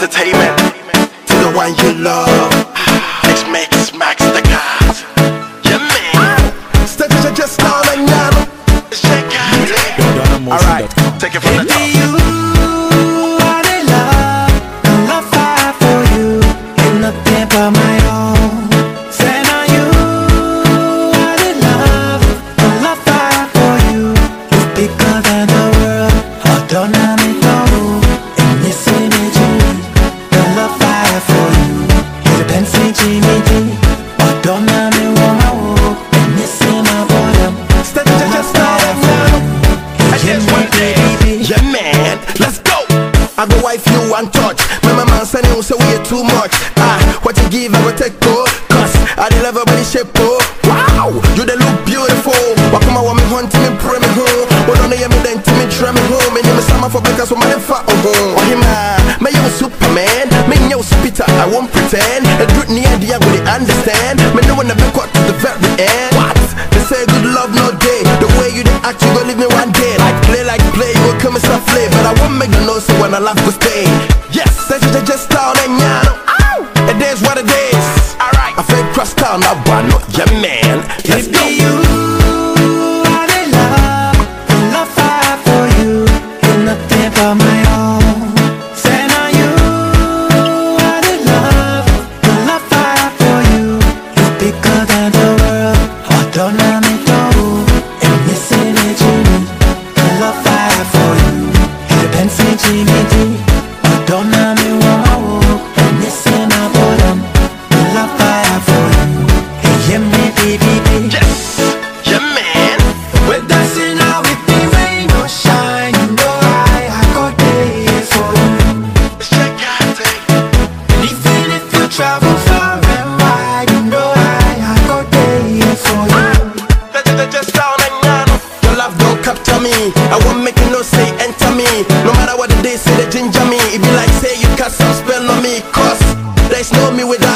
entertainment to the one you love. X makes Max the cat. Yeah, man. Status just down and now. Check out. Alright, take it from the top. you, I I go wife you one touch. My mama say you say we too much. Ah, what you give, I go take go. Cause I did love body shape, oh. Wow, you they look beautiful. But come on, me hunt me, pray me home. But don't hear me then to me, try me home. And you me summer for because of my fat oh home. Oh, him, me you Superman. Me you Peter, I won't pretend. A good near idea, will understand. Me know when I be caught to the very end. What? They say good love no day. The way you dey act, you gon' leave me one day. Like play, like play, I won't make the noise so when I laugh go stay. Yes, that's just just down and yano. It is what it is. Alright. I feel cross town, I want no, yeah man. Let's It go. Travel far and wide, you know I, I go there for you. Just, down and yano. Your love don't capture me. I won't make you no say enter me. No matter what the day say, they ginger me. It be like say you cast some spell on me. Cause there's no me without